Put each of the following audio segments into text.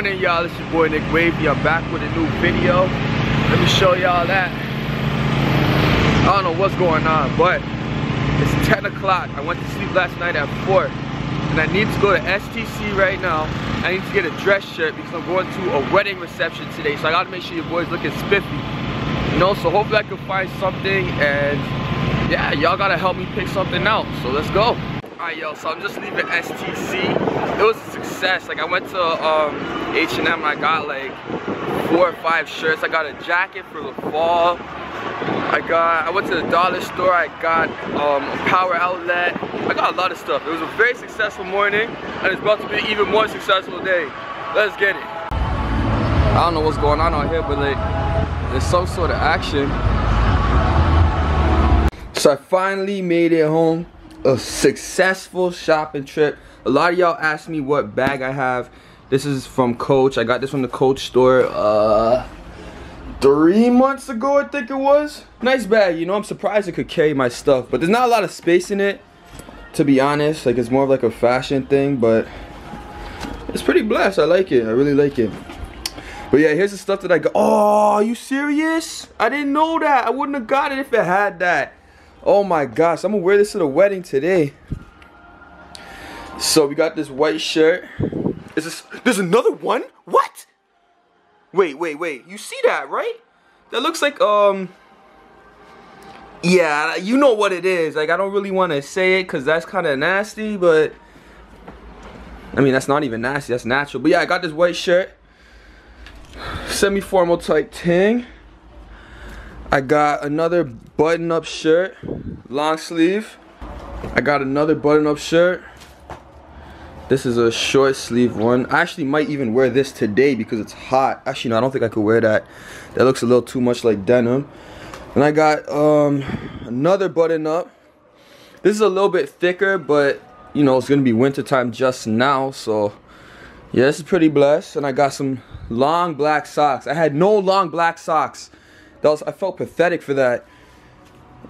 morning, y'all. It's your boy Nick Wavy. I'm back with a new video. Let me show y'all that. I don't know what's going on, but it's 10 o'clock. I went to sleep last night at 4. And I need to go to STC right now. I need to get a dress shirt because I'm going to a wedding reception today. So I gotta make sure your boy's looking spiffy. You know, so hopefully I can find something and yeah, y'all gotta help me pick something out. So let's go. Alright, yo, so I'm just leaving STC. It was a success. Like, I went to um, H&M, I got like four or five shirts. I got a jacket for the fall. I got, I went to the dollar store. I got um, a power outlet. I got a lot of stuff. It was a very successful morning, and it's about to be even more successful day. Let's get it. I don't know what's going on out here, but like, there's some sort of action. So I finally made it home a successful shopping trip. A lot of y'all asked me what bag I have. This is from Coach. I got this from the Coach store uh, three months ago, I think it was. Nice bag, you know, I'm surprised it could carry my stuff. But there's not a lot of space in it, to be honest. Like, it's more of like a fashion thing, but it's pretty blessed. I like it. I really like it. But yeah, here's the stuff that I got. Oh, are you serious? I didn't know that. I wouldn't have got it if it had that. Oh my gosh, I'm gonna wear this to the wedding today. So we got this white shirt. Is this there's another one? What? Wait, wait, wait. You see that, right? That looks like um Yeah, you know what it is. Like I don't really want to say it cuz that's kind of nasty, but I mean, that's not even nasty. That's natural. But yeah, I got this white shirt. Semi-formal type thing. I got another button-up shirt, long sleeve. I got another button-up shirt. This is a short sleeve one. I actually might even wear this today because it's hot. Actually, no, I don't think I could wear that. That looks a little too much like denim. And I got um, another button-up. This is a little bit thicker, but you know, it's gonna be wintertime just now, so yeah, this is pretty blessed. And I got some long black socks. I had no long black socks. That was I felt pathetic for that.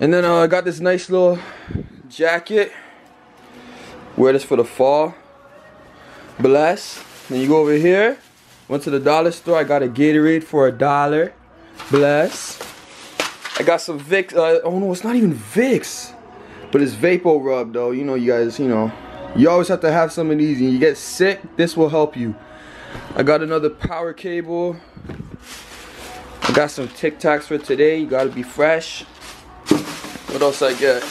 And then uh, I got this nice little jacket. Wear this for the fall. Bless. Then you go over here. Went to the dollar store. I got a Gatorade for a dollar. Bless. I got some Vicks. Uh, oh no, it's not even Vicks. But it's Vapo Rub though. You know, you guys, you know. You always have to have some of these. And you get sick, this will help you. I got another power cable. I got some Tic Tacs for today. You gotta be fresh. What else I get?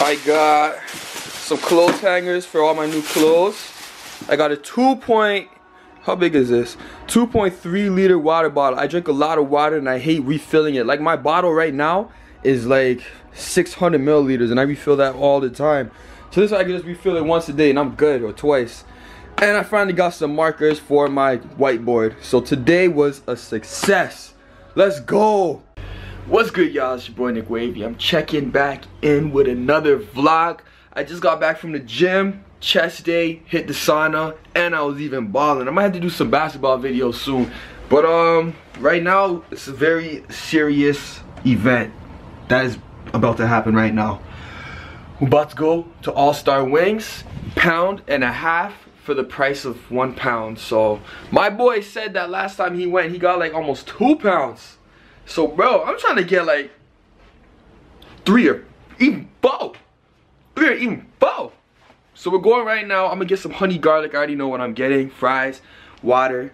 I got some clothes hangers for all my new clothes. I got a 2 point, how big is this? 2.3 liter water bottle. I drink a lot of water and I hate refilling it. Like my bottle right now is like 600 milliliters and I refill that all the time. So this I can just refill it once a day and I'm good or twice. And I finally got some markers for my whiteboard. So today was a success. Let's go. What's good y'all, it's your boy Nick Wavy. I'm checking back in with another vlog. I just got back from the gym, chest day, hit the sauna, and I was even balling. I might have to do some basketball videos soon. But um, right now, it's a very serious event that is about to happen right now. We're about to go to All-Star Wings, pound and a half for the price of one pound. So my boy said that last time he went, he got like almost two pounds. So bro, I'm trying to get like three or even four. Or even four. So we're going right now. I'm gonna get some honey garlic. I already know what I'm getting. Fries, water.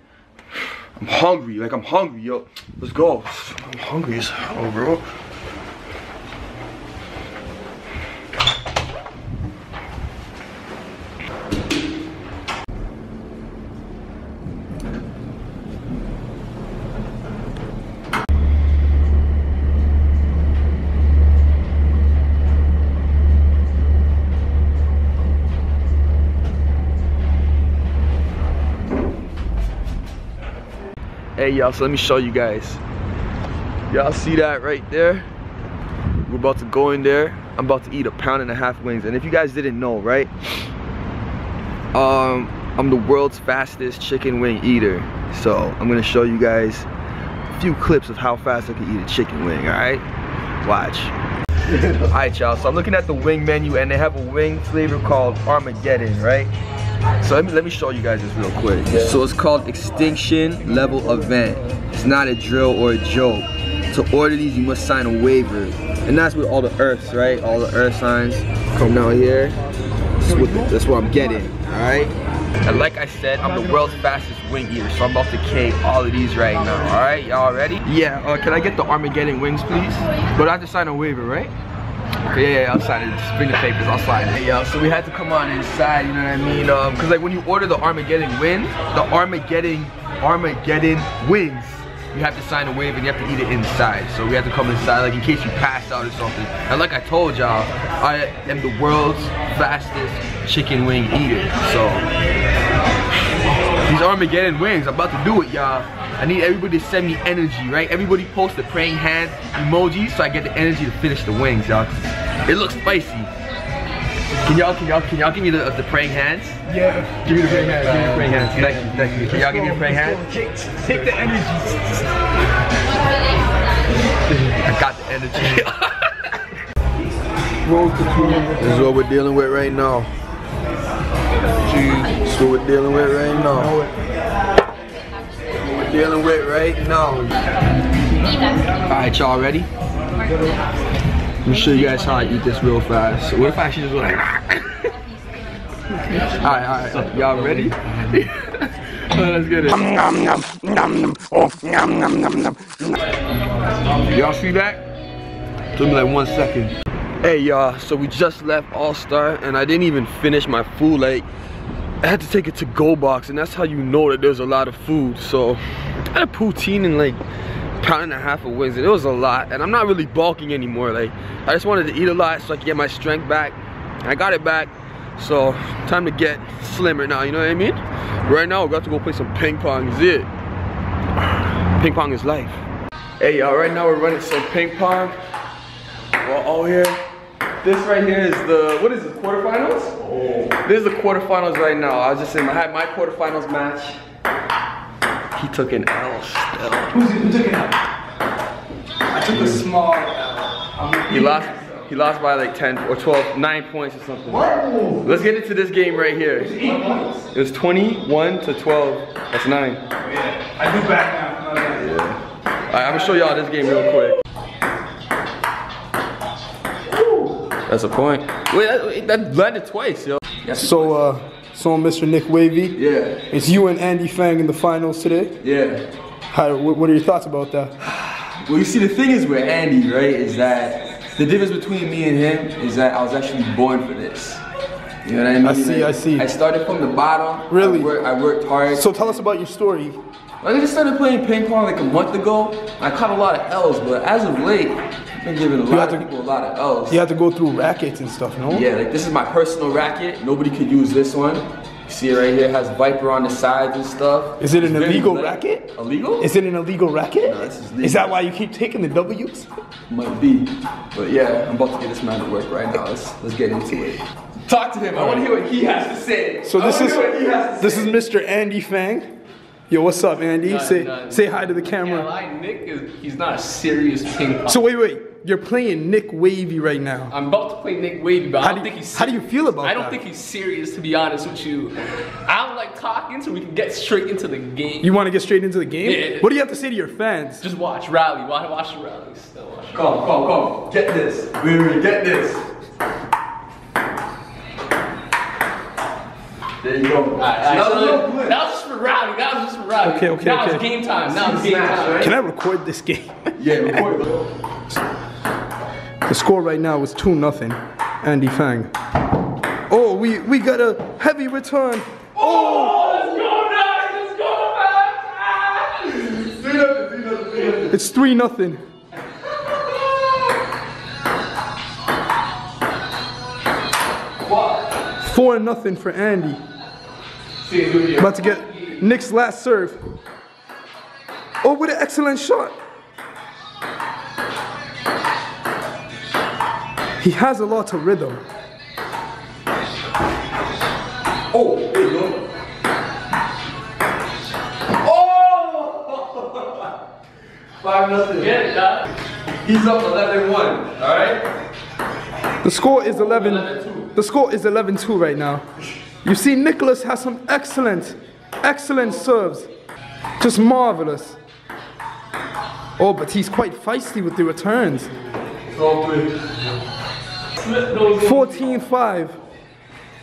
I'm hungry. Like I'm hungry, yo. Let's go. I'm hungry as hell, bro. Hey y'all, so let me show you guys. Y'all see that right there? We're about to go in there. I'm about to eat a pound and a half wings. And if you guys didn't know, right? Um, I'm the world's fastest chicken wing eater. So I'm gonna show you guys a few clips of how fast I can eat a chicken wing, alright? Watch. alright y'all, so I'm looking at the wing menu and they have a wing flavor called Armageddon, right? So let me let me show you guys this real quick. So it's called extinction level event. It's not a drill or a joke. To order these, you must sign a waiver, and that's with all the earths, right? All the earth signs come down here. That's what, what I'm getting. All right. And like I said, I'm the world's fastest wing eater, so I'm about to cave all of these right now. All right, y'all ready? Yeah. Uh, can I get the Armageddon wings, please? But I have to sign a waiver, right? Yeah, yeah, sign it. Just bring the papers, it. Yeah, so we had to come on inside, you know what I mean? Um, cause like when you order the Armageddon wings, the Armageddon, Armageddon wings, you have to sign a waiver and you have to eat it inside. So we had to come inside, like in case you pass out or something. And like I told y'all, I am the world's fastest chicken wing eater. So these Armageddon wings, I'm about to do it, y'all. I need everybody to send me energy, right? Everybody post the praying hand emojis so I get the energy to finish the wings, y'all. It looks spicy. Can y'all, can y'all, can y'all give me the, the praying hands? Yeah. Give me the praying hands, give me the praying hands. Thank you, thank you. Can y'all give me the praying hands? Take, take the energy. I got the energy. this is what we're dealing with right now. This is what we're dealing with right now. Dealing with right now. Alright, y'all ready? Let me show you guys how I eat this real fast. What if I actually just go like Alright, alright. Y'all ready? Let's get it. Y'all see that? Took me like one second. Hey y'all, so we just left All Star and I didn't even finish my food. Like, I had to take it to go box and that's how you know that there's a lot of food. So, I had a poutine and like pound and a half of wings and it was a lot. And I'm not really bulking anymore. Like, I just wanted to eat a lot so I could get my strength back. I got it back. So, time to get slimmer now, you know what I mean? Right now, we got to go play some ping pong, is it? Ping pong is life. Hey y'all, right now we're running some ping pong. We're all here. This right here is the, what is this, quarterfinals? Oh. This is the quarterfinals right now. I was just saying, I had my quarterfinals match. He took an L still. Who's who took it out? I took a small L. He lost, he lost by like 10 or 12, 9 points or something. What? Let's get into this game right here. Eight points. It was 21 to 12. That's 9. Oh, Yeah. I do back now. No, no, no. Alright, I'm gonna show y'all this game real quick. That's a point. Wait, that, that landed twice, yo. So, uh, so Mr. Nick Wavy, Yeah, it's you and Andy Fang in the finals today. yeah. How, what, what are your thoughts about that? Well, you see, the thing is with Andy, right, is that the difference between me and him is that I was actually born for this. You know what I mean? I see, I see. I started from the bottom. Really? I worked, I worked hard. So tell us about your story. I just started playing ping pong like a month ago. I caught a lot of L's, but as of late, I've been giving a lot had of to- people a lot of L's. You have to go through rackets and stuff, no? Yeah, like this is my personal racket. Nobody could use this one. You see it right here, it has Viper on the sides and stuff. Is it an It's very illegal light. racket? Illegal? Is it an illegal racket? No, this is Is that why you keep taking the W's? Might be. But yeah, I'm about to get this man to work right now. Let's let's get into it. Talk to him. I want to hear what he has to say. So this wanna is hear what he has to this say. is Mr. Andy Fang. Yo, what's up, Andy? None, say none. say hi to the Can't camera. lie, Nick is he's not a serious ping pong. So wait, wait. You're playing Nick Wavy right now. I'm about to play Nick Wavy, but How I do don't you- think he's. how do you feel about that? I don't that? think he's serious, to be honest with you. I don't like talking, so we can get straight into the game. You want to get straight into the game? Yeah. What do you have to say to your fans? just watch rally. Watch, watch the rallies. Still watch. Come, come, come. Get this. Wait, wait, get this. There you go. Alright, alright, so that, look. that was just for rally. That was just for rally. Okay, okay, Now okay. it's game time. Now it's game time. right? Can I record this game? Yeah, record it. the score right now is 2 nothing. Andy Fang. Oh, we we got a heavy return. Oh it's 3 nothing. Four nothing for Andy. About to get Nick's last serve. Oh, with an excellent shot. He has a lot of rhythm. Oh, go. Oh! oh! Five nothing. Get it, dog. He's up 11-1, alright? The score is 11. The score is 11-2 right now. You see, Nicholas has some excellent, excellent serves. Just marvelous. Oh, but he's quite feisty with the returns. 14-5.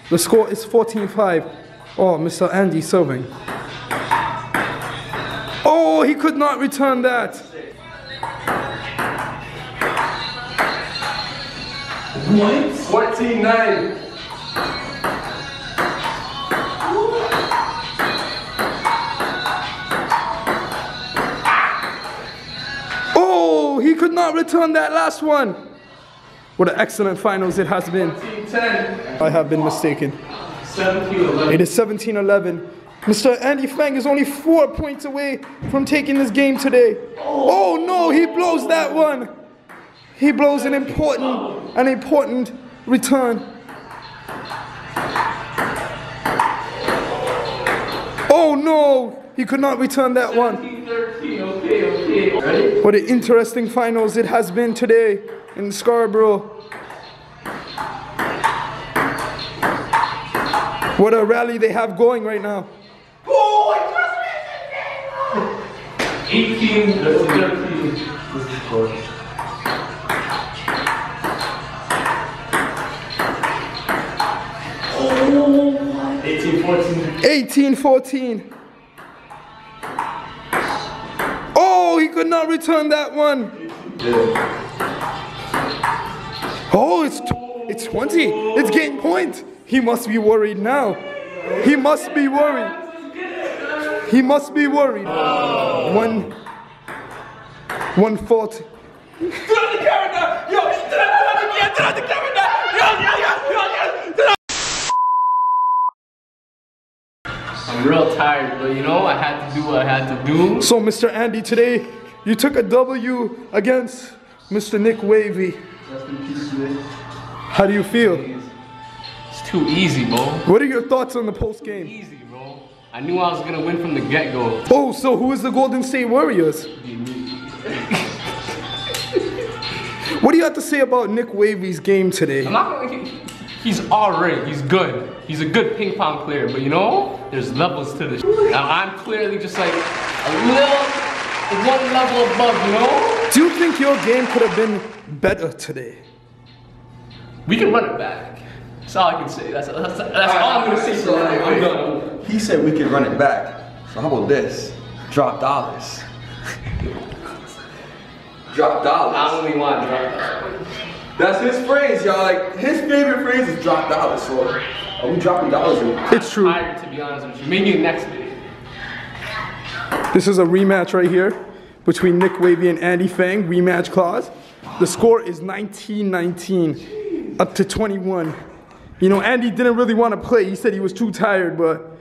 The score is 14-5. Oh, Mr. Andy serving. Oh, he could not return that. What? 14-9. Oh, he could not return that last one. What an excellent finals it has been. 14-10. I have been mistaken. 17 11. It is 17-11. Mr. Andy Fang is only four points away from taking this game today. Oh no, he blows that one. He blows an important, an important return. Oh no, he could not return that one. What an interesting finals it has been today in Scarborough. What a rally they have going right now. 18 13. 18 14. 18 14. Oh, he could not return that one. Uh, Oh, it's it's 20. It's game point. He must be worried now. He must be worried. He must be worried. One one fault. Turn the camera now! Yo, turn the camera! Turn on the camera now! Yo, yo, yo, yo, yo! I'm real tired, but you know, I had to do what I had to do. So, Mr. Andy, today you took a W against Mr. Nick Wavy. How do you feel? It's too easy, bro. What are your thoughts on the post game? Easy, bro. I knew I was gonna win from the get go. Oh, so who is the Golden State Warriors? What do you have to say about Nick Wavy's game today? I'm not he- He's alright. He's good. He's a good ping pong player, but you know, there's levels to this. Now I'm clearly just like a little, one level above. You know, Do you think your game could have been better today? we can run it back. That's all I can say. That's that's, that's all I'm gonna say for So, now. I'm done. He said we could run it back. So how about this? Drop dollars. Drop dollars. I only want to drop. That's his phrase, y'all. Like his favorite phrase is drop dollars. So are we dropping dollars? In? It's true. Tired, to be honest with you. Maybe next video. This is a rematch right here between Nick Wavy and Andy Fang, rematch clause. The score is 19-19, up to 21. You know, Andy didn't really want to play. He said he was too tired, but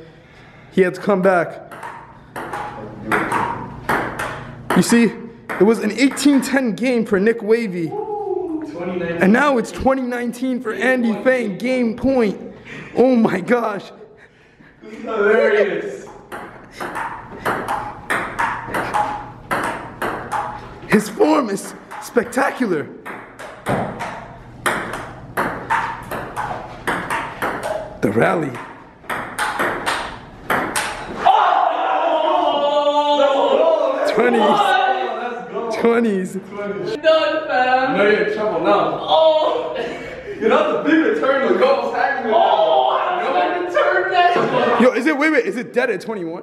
he had to come back. You see, it was an 18-10 game for Nick Wavy. And now it's 2019 for Andy Fang, game point. Oh my gosh. Hilarious. His form is spectacular. The rally. Twenties. Twenties. Done, fam. No, you're in trouble now. Oh, You're not the big return. The goals hacking with oh, gonna return that. Yo, is it wait wait, is it dead at 21?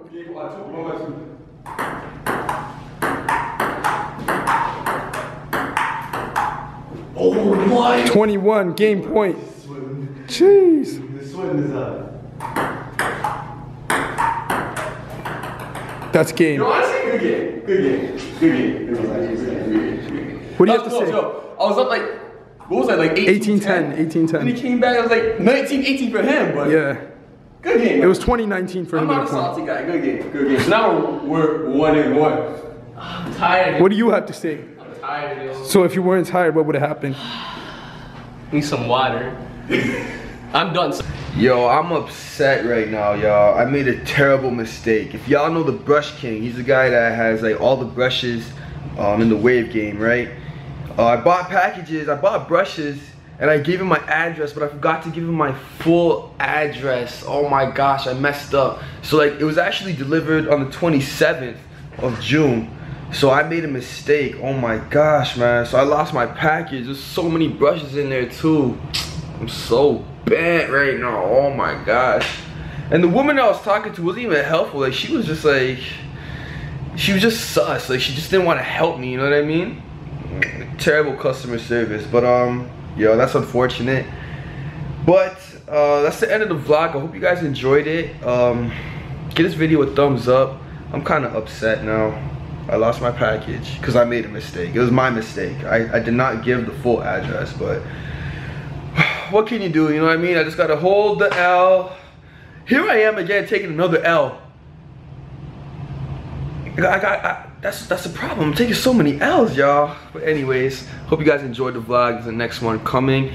Oh, what? 21, game point. Jeez. That's game. Honestly, good game. Good game. Good game. Good game. What do you have to say? yo, I was up like, what was that, like 18 18-10, 18-10. And he came back, I was like 19 18 for him, but Yeah. good game. It was 2019 for I'm him to not a salty guy. Good game. Good game. So now we're, we're one and one. I'm tired. What do you have to say? I'm tired, yo. So if you weren't tired, what would have happened? Need some water. I'm done. Yo, I'm upset right now, y'all. I made a terrible mistake. If y'all know the Brush King, he's the guy that has like all the brushes um, in the Wave game, right? Uh, I bought packages, I bought brushes and I gave him my address, but I forgot to give him my full address. Oh my gosh, I messed up. So like, it was actually delivered on the 27th of June. So I made a mistake. Oh my gosh, man. So I lost my package. There's so many brushes in there too. I'm so bent right now. Oh my gosh. And the woman I was talking to wasn't even helpful. Like she was just like, she was just sus. Like she just didn't want to help me. You know what I mean? Terrible customer service. But um, yo, that's unfortunate. But uh, that's the end of the vlog. I hope you guys enjoyed it. Um, give this video a thumbs up. I'm kind of upset now. I lost my package because I made a mistake. It was my mistake. I, I did not give the full address, but what can you do? You know what I mean? I just gotta hold the L. Here I am again taking another L. I got, I that's that's the problem. I'm taking so many L's, y'all. But anyways, hope you guys enjoyed the vlog. There's the next one coming.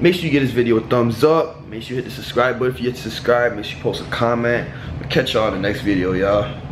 Make sure you give this video a thumbs up. Make sure you hit the subscribe button if you hit subscribe. Make sure you post a comment. I'll catch y'all in the next video, y'all.